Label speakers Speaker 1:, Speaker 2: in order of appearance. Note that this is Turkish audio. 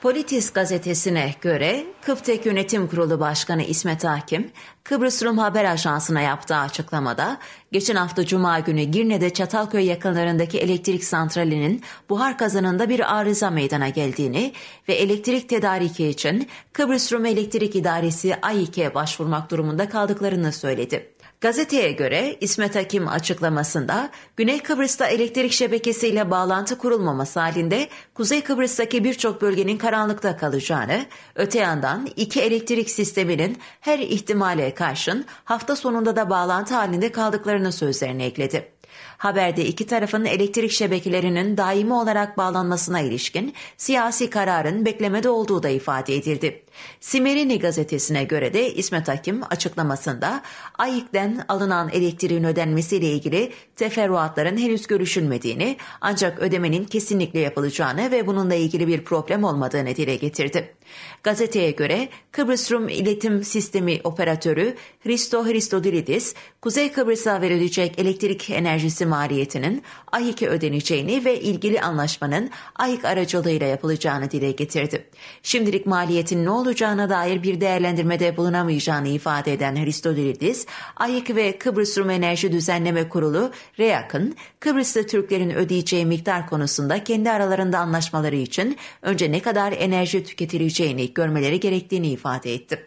Speaker 1: Politis gazetesine göre Kıptek Yönetim Kurulu Başkanı İsmet Hakim, Kıbrıs Rum Haber Ajansı'na yaptığı açıklamada, geçen hafta Cuma günü Girne'de Çatalköy yakınlarındaki elektrik santralinin buhar kazanında bir arıza meydana geldiğini ve elektrik tedariki için Kıbrıs Rum Elektrik İdaresi AİK'e başvurmak durumunda kaldıklarını söyledi. Gazeteye göre İsmet Hakim açıklamasında Güney Kıbrıs'ta elektrik şebekesiyle bağlantı kurulmaması halinde Kuzey Kıbrıs'taki birçok bölgenin karanlıkta kalacağını, öte yandan iki elektrik sisteminin her ihtimale karşın hafta sonunda da bağlantı halinde kaldıklarını sözlerine ekledi. Haberde iki tarafın elektrik şebekelerinin daimi olarak bağlanmasına ilişkin siyasi kararın beklemede olduğu da ifade edildi. Simerini gazetesine göre de İsmet Hakim açıklamasında AİK'den alınan elektriğin ödenmesiyle ilgili teferruatların henüz görüşülmediğini ancak ödemenin kesinlikle yapılacağını ve bununla ilgili bir problem olmadığını dile getirdi. Gazeteye göre Kıbrıs Rum İletim Sistemi Operatörü Hristo Hristodilidis, Kuzey Kıbrıs'a verilecek elektrik enerjisi maliyetinin AİK'e ödeneceğini ve ilgili anlaşmanın AİK aracılığıyla yapılacağını dile getirdi. Şimdilik maliyetin ne olacağına dair bir değerlendirmede bulunamayacağını ifade eden Hristodilidis, AİK ve Kıbrıs Rum Enerji Düzenleme Kurulu REAK'ın Kıbrıs'ta Türklerin ödeyeceği miktar konusunda kendi aralarında anlaşmaları için önce ne kadar enerji tüketileceğini görmeleri gerektiğini ifade etti.